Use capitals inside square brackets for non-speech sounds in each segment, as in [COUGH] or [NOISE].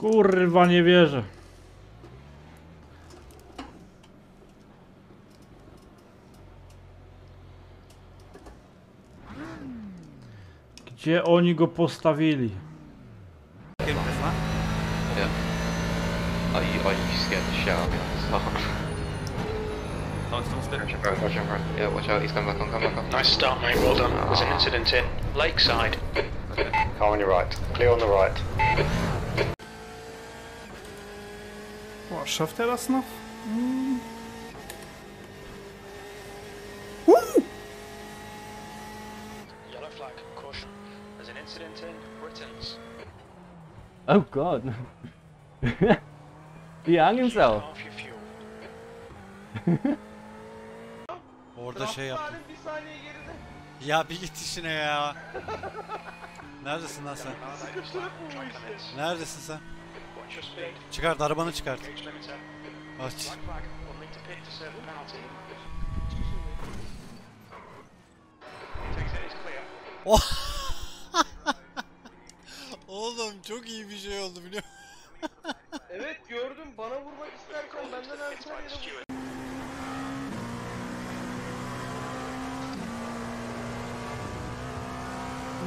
Kurwa, nie wierzę. Gdzie oni go postawili? Yeah. Are you, are you scared shout? I'll be honest. Watch him, bro, him, bro. Yeah, watch out, he's coming back on, come back on. Nice start, mate. Well done. There's an incident in Lakeside. Car on your right. Clear on the right. Boah, schafft er das noch? Hm. Yellow flag, caution. There's an incident in Uh! Oh Gott. [LAUGHS] Die Angelsau. Orada şey yaptım. Bir saniye geride. Ya bir git işine ya. Neredesin lan sen? Neredesin sen? Çıkart arabanı çıkart. Aç. Oh. [LAUGHS] Oğlum çok iyi bir şey oldu biliyor musun? [LAUGHS] evet gördüm bana vurmak isterken benden her yere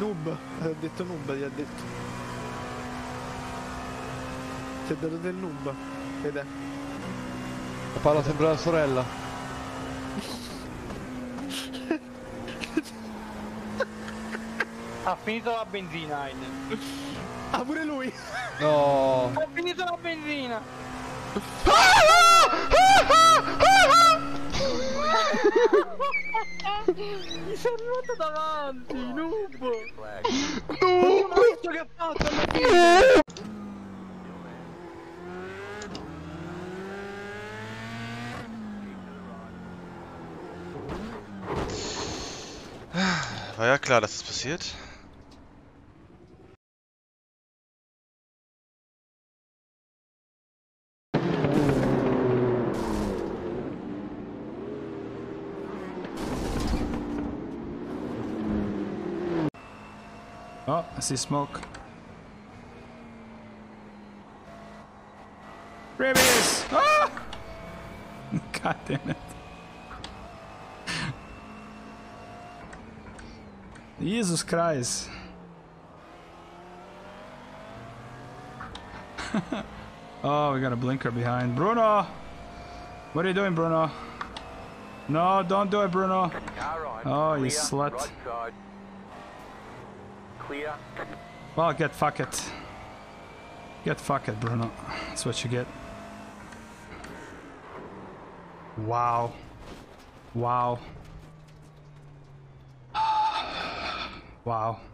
Noob, ha eh, detto noob, gli ha detto. Ti ha dato del noob. Vede. Paolo sembra la sorella. Ha finito la benzina, Aiden. Ah, pure lui! No. Ha finito la benzina! Mi sono arrivato davanti, noob! Noob! che ha fatto alla [LAUGHS] fine? Klar, dass es passiert. Oh, I see smoke. Rabies! Ah! God damn it. Jesus Christ. [LAUGHS] oh, we got a blinker behind. Bruno! What are you doing, Bruno? No, don't do it, Bruno. Oh, you slut. Clear. Well, get fuck it. Get fuck it, Bruno. That's what you get. Wow. Wow. Wow. [LAUGHS]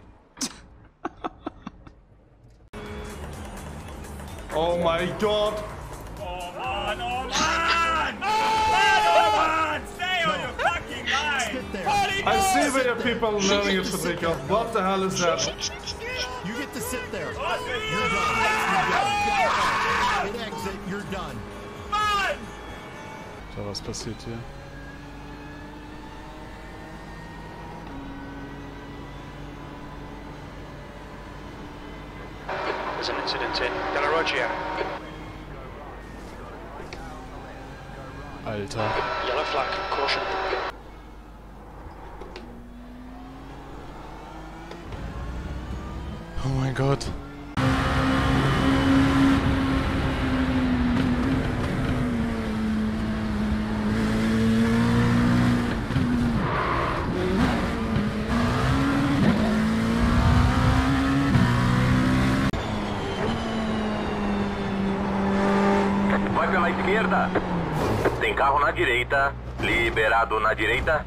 Oh my god! I see where the people learning it to pick up. What the hell is that? You get to sit there. You're done. Hit exit. You're done. So, was passiert hier? There's an incident in Delarogia. Alter. Yellow flag. Caution. Oh mein Gott. Carro na direita. Liberado na direita.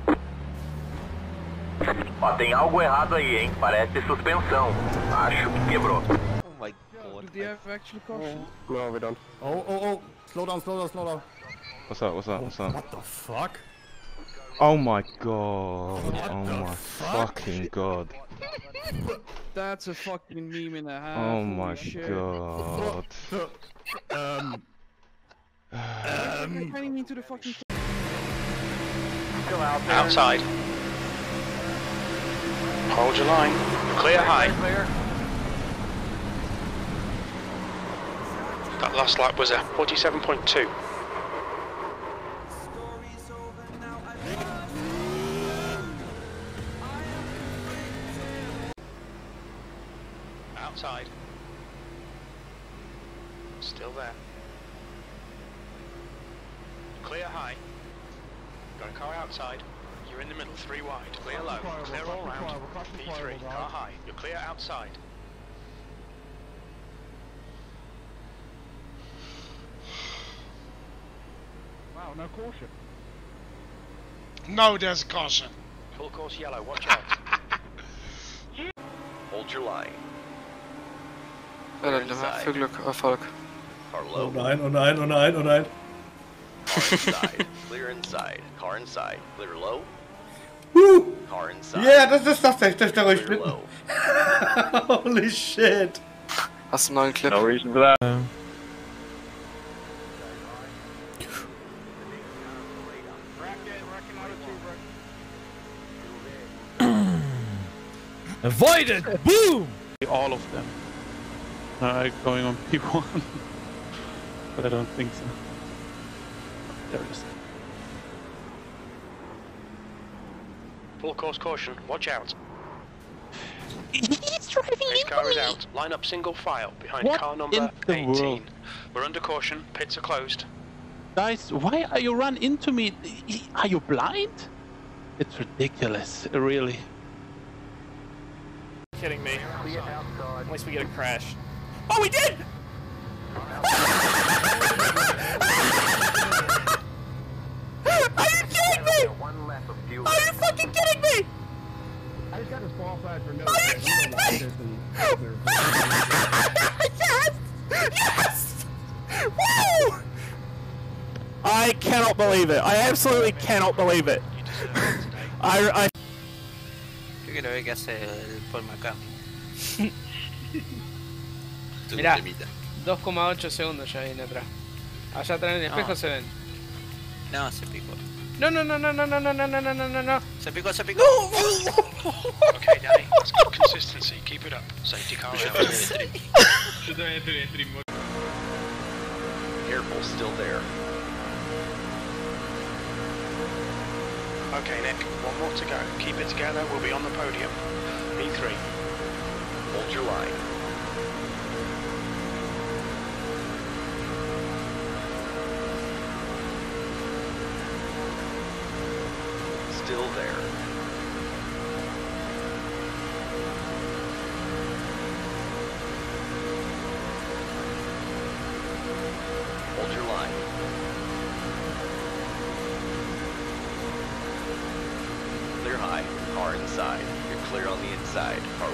Ó, tem algo errado aí, hein? Parece suspensão. Acho que quebrou. Oh my god. Do you have actually caution? No, we don't. Oh, oh, oh. Slow down, slow down, slow down. What's up, what's up, what's up? What the fuck? Oh my god. Oh my fucking god. That's a fucking meme and a half. Oh my shit. god. Um. I'm running into the fucking. [SIGHS] Outside. Hold your line. Clear high. That last lap was a 47.2. Outside. Still there. Clear high. Got a car outside. You're in the middle, three wide. Clear low. Clear all round. P3, car high. You're clear outside. Wow, no caution. No, there's caution. Full course yellow, watch [LAUGHS] out. Hold your line. Eller för glück och folk. Car Oh low. nein, oh nein, oh nein, oh nein. Car inside. Clear inside. Car inside. Clear low. Woo! Car inside. Yeah, das ist das, das, das, das, Clear low. [LAUGHS] Holy shit. Hast du einen neuen Clip? No reason for that. Um, [CLEARS THROAT] Avoided! Boom! All of them are going on P1. [LAUGHS] but I don't think so. There it is. Full course caution, watch out. He's driving Next car is out. Line up single file behind What car number in 18. world? We're under caution, pits are closed. Guys, why are you run into me? Are you blind? It's ridiculous, really. Kidding me. Unless we get a crash. Oh, we did! Are you kidding me? Are you fucking kidding me? I just got disqualified for no. Are you kidding me? yes! Yes! Woo! I cannot believe it. I absolutely cannot believe it. I, I Yo creo que hace el Paul McCartney. Mirá, 2,8 segundos ya viene atrás. Allá atrás en el espejo No. se ven. No, se picó. No, no, no, no, no, no, no, no, no, no, no, no, no. Se picó, se picó. Okay, Danny, that's good consistency. Keep it up. Safety car out. Careful, still there. Okay, Nick, one more to go. Keep it together, we'll be on the podium. P3. Hold your line. Still there.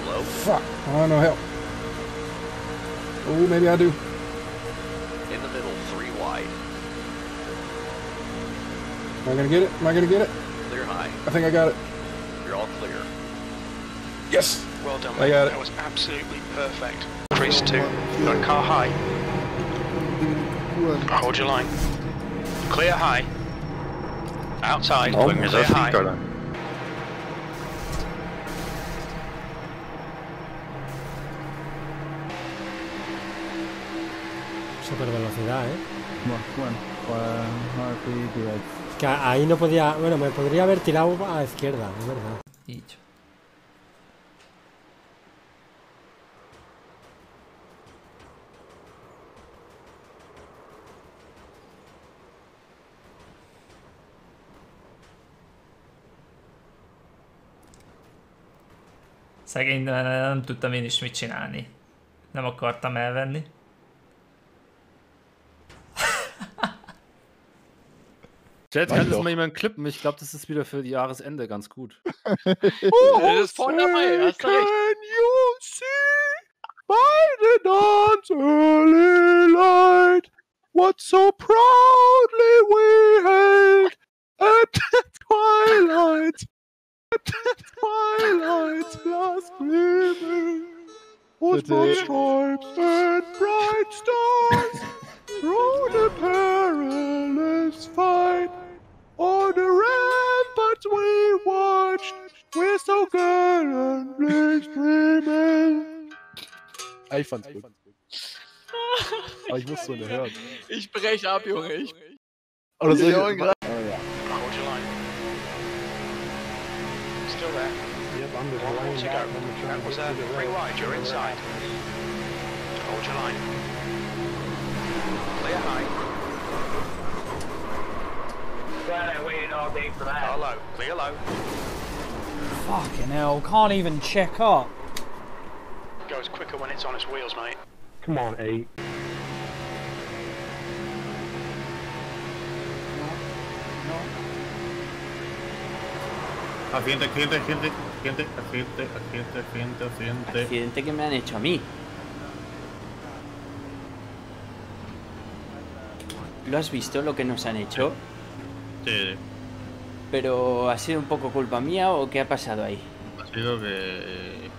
Low. Fuck, I don't know help. Oh, maybe I do. In the middle, three wide. Am I gonna get it? Am I gonna get it? Clear high. I think I got it. You're all clear. Yes! Well done, I mate. got it. That was absolutely perfect. Crease two. Got car high. Hold your line. Clear high. Outside. Oh, clear that's high. Super velocidad, ¿eh? Bueno, bueno, pues Es que ahí no podía... Bueno, me podría haber tirado a la izquierda, es verdad. Dicho. Szegény, nem tudtam én is mit csinálni. Nem akartam elvenni. Chat, kann das mal jemand klippen? Ich glaube, das ist wieder für die Jahresende ganz gut. [LAUGHS] Das ist voll dabei, hast du recht. Can you see by the dawn's early light what so proudly we hailed at the twilight, at the twilight's last gleaming was Bitte. stripes and bright stars through the perilous we're so gallantly streaming. Ich fand's gut. Aber ich muss so eine hören. Ich brech ab, Junge. Ich Oder soll Ja, Hold your line. Still there. Yep, I'm just One more to go. That was uh, three wide, you're inside. Hold your line. Clear high. Glad I waited all day for that. Car low. Clear low. Fucking hell, can't even check up. Goes quicker when it's on its wheels, mate. Come on, eight. Accidente, accidente, accidente, accidente, accidente, accidente, accidente, accidente. Accidente que me han hecho a mí. ¿Lo has visto lo que nos han hecho? Sí, Pero ¿ha sido un poco culpa mía o qué ha pasado ahí? ha sido que...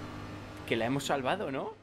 Que la hemos salvado, ¿no?